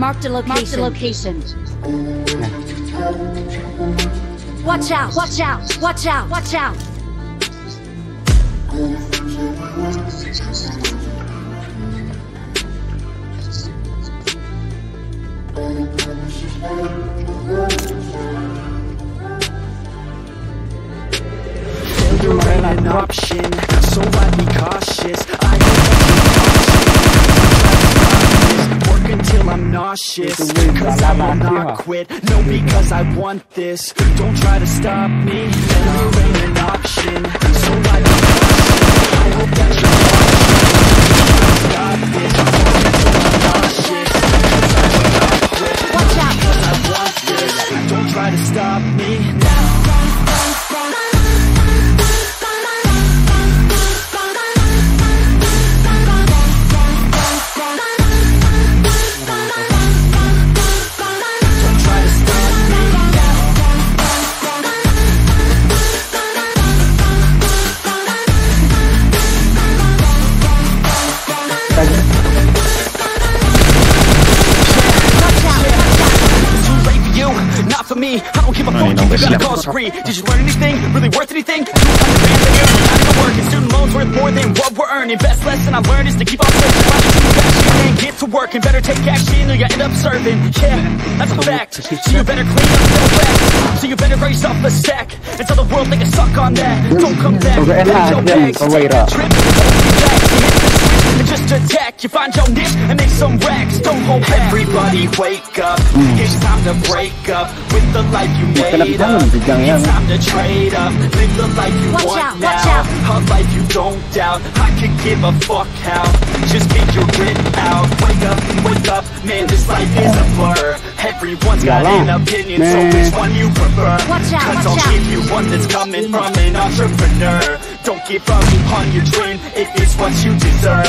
Marked a location. location. Watch out! Watch out! Watch out! Watch out! Failure ain't an option, so I'd be cautious. I cause I will not quit. No, because I want this. Don't try to stop me. Failure ain't an option, so be cautious. I hope that you're watching. Stop this. Me. I don't give a fuck. You got a cause free. Did you learn anything? Really worth anything? You understand that not even working. Student loans worth more than what we're earning. Best lesson I learned is to keep on searching. Find the true passion and get to work. And better take action or you end up serving. Yeah, that's a fact. So you better clean up your back. So you better raise up a stack. And tell the world they can suck on that. Don't come back. Over and Pack out, your go Take up. trip. Don't relax. You hit the switch and just attack. You find your niche and make some racks. Don't hold back. Everybody wake up. It's time to break up with the life you made up. Kenapa jangan yang- It's time to trade up. Live the life you Watch want out, now. Watch. A life you don't doubt. I could give a fuck how. Just get your grit out. Wake up, wake up. Man, this life is a blur. Everyone's got Yalah. an opinion, so which one you prefer? Watch out, Cause watch I'll out. give you one that's coming from an entrepreneur. Don't give up on your dream. It is what you deserve.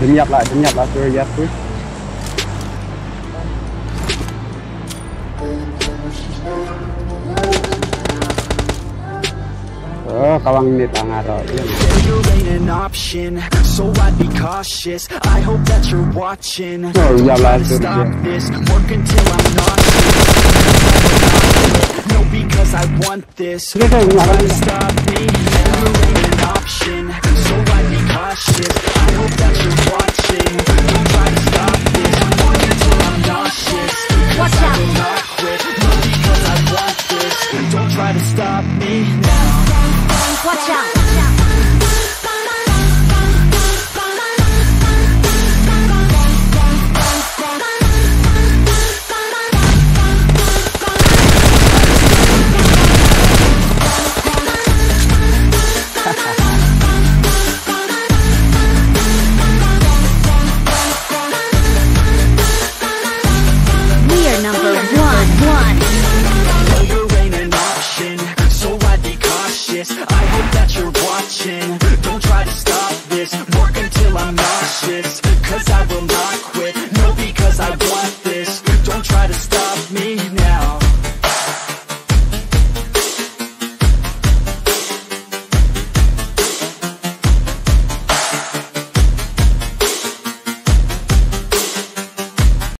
Đừng nhập lại, đừng nhập lại, tôi tôi. Oh, option, so I'd be cautious. I hope that you're watching. Oh, yeah, stop this. Work until I'm. No, because I want this. Stop me. Failure ain't an option,